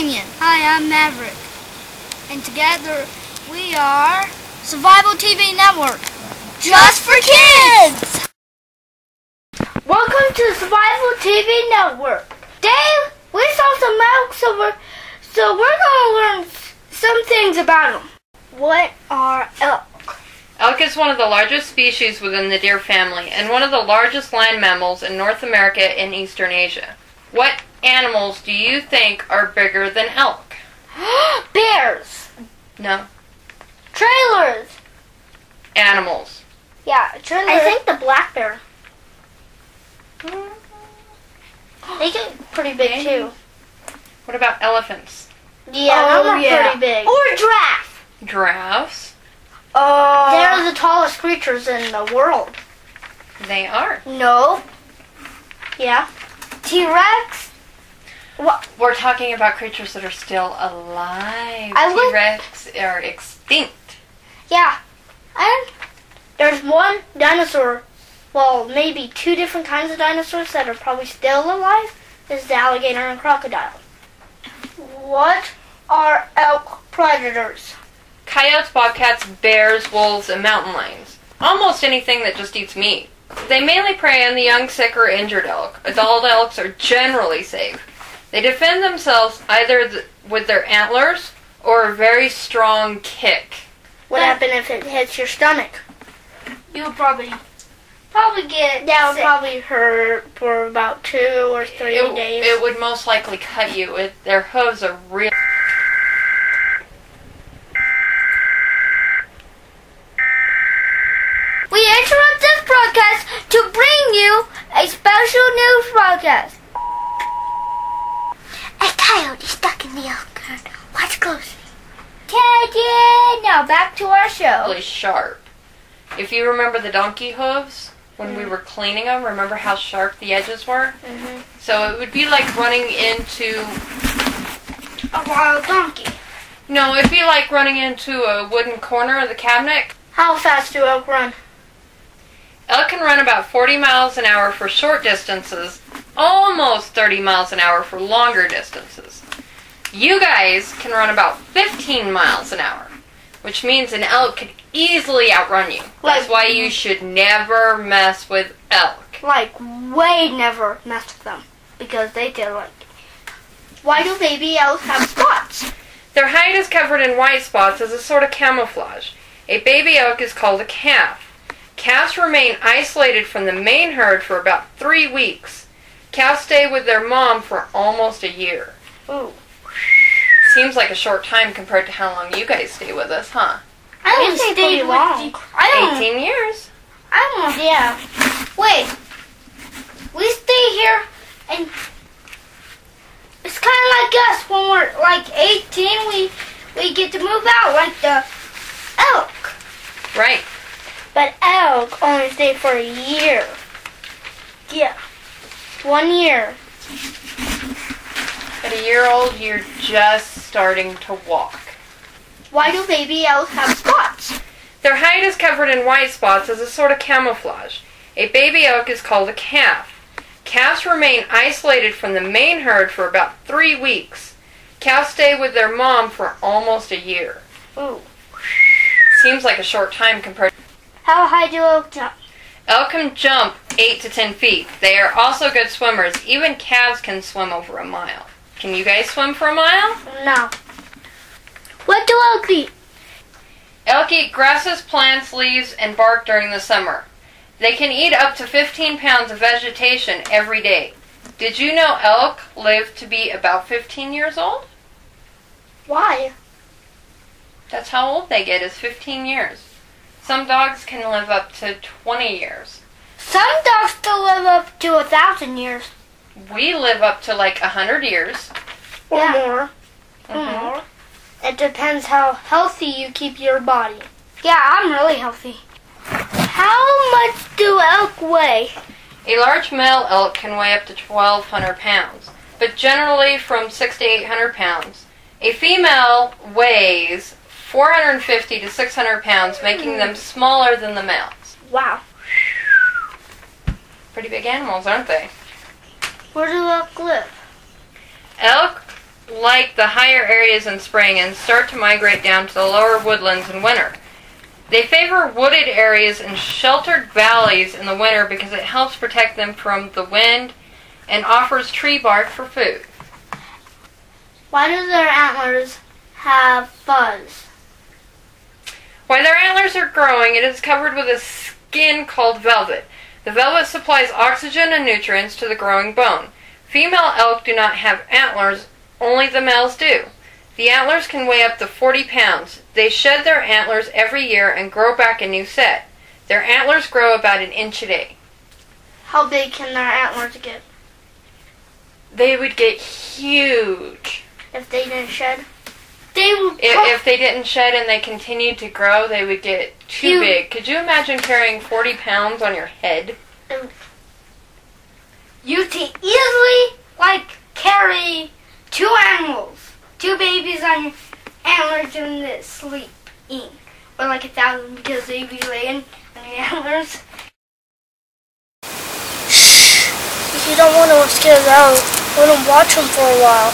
Damien. Hi, I'm Maverick. And together we are Survival TV Network. Just for kids! Welcome to Survival TV Network. Dave, we saw some elk, so we're, so we're going to learn some things about them. What are elk? Elk is one of the largest species within the deer family and one of the largest land mammals in North America and Eastern Asia. What animals do you think are bigger than elk? Bears. No. Trailers. Animals. Yeah, trailers. I think the black bear. They get pretty big too. What about elephants? Yeah, Oh, those are yeah. pretty big. Or giraffe. Giraffes? Oh, They're the tallest creatures in the world. They are. No. Yeah. We're talking about creatures that are still alive. T-Rex are extinct. Yeah. And there's one dinosaur, well, maybe two different kinds of dinosaurs that are probably still alive. Is the alligator and crocodile. What are elk predators? Coyotes, bobcats, bears, wolves, and mountain lions. Almost anything that just eats meat. They mainly prey on the young, sick, or injured elk. Adult elks are generally safe. They defend themselves either th- with their antlers or a very strong kick. What happens if it hits your stomach? You would probably probably get that would probably hurt for about two or three It, days. it would most likely cut you. It, their hooves are real. we interrupt this broadcast to bring you a special news broadcast. A coyote stuck in the elk. Watch closely. Teddy! Now back to our show. really sharp. If you remember the donkey hooves when we were cleaning them, remember how sharp the edges were? Mhm. So it would be like running into A wild donkey. no, it'd be like running into a wooden corner of the cabinet. How fast do elk run? Elk can run about 40 miles an hour for short distances, almost 30 miles an hour for longer distances. You guys can run about 15 miles an hour, which means an elk could easily outrun you. That's Like- why you should never mess with elk. Like, way never mess with them. Because they did like. Why do baby elk have spots? Their hide is covered in white spots as a sort of camouflage. A baby elk is called a calf. Calves remain isolated from the main herd for about three weeks. Calves stay with their mom for almost a year. Ooh. Seems like a short time compared to how long you guys stay with us, huh? I don't stay pretty long. I don't. 18 years. I don't. Yeah. Wait. We stay here and it's kind of like us when we're like 18. We we get to move out like the elk. Right. But elk only stay for a year. Yeah. One year. At a year old, you're just starting to walk. Why do baby elk have spots? Their hide is covered in white spots as a sort of camouflage. A baby elk is called a calf. Calves remain isolated from the main herd for about three weeks. Calves stay with their mom for almost a year. Ooh. Seems like a short time compared. How high do elk jump? Elk can jump 8 to 10 feet. They are also good swimmers. Even calves can swim over a mile. Can you guys swim for a mile? No. What do elk eat? Elk eat grasses, plants, leaves, and bark during the summer. They can eat up to 15 pounds of vegetation every day. Did you know elk live to be about 15 years old? Why? That's how old they get, is 15 years. Some dogs can live up to 20 years. Some dogs still live up to a thousand years. We live up to like a 100 years. Or more. Mhm. More. It depends how healthy you keep your body. Yeah, I'm really healthy. How much do elk weigh? A large male elk can weigh up to 1,200 pounds, but generally from 6 to 800 pounds. A female weighs 450 to 600 pounds, making them smaller than the males. Wow. Pretty big animals, aren't they? Where do elk live? Elk like the higher areas in spring and start to migrate down to the lower woodlands in winter. They favor wooded areas and sheltered valleys in the winter because it helps protect them from the wind and offers tree bark for food. Why do their antlers have fuzz? While their antlers are growing, it is covered with a skin called velvet. The velvet supplies oxygen and nutrients to the growing bone. Female elk do not have antlers, only the males do. The antlers can weigh up to 40 pounds. They shed their antlers every year and grow back a new set. Their antlers grow about an inch a day. How big can their antlers get They would get huge. if they didn't shed? They would. If, if they didn't shed and they continued to grow, they would get too You- big. Could you imagine carrying 40 pounds on your head? Um, you can easily like carry two animals, two babies on your antlers and they sleeping, or like a thousand because they'd be laying on your antlers. If you don't want to scare them out, let them watch them for a while.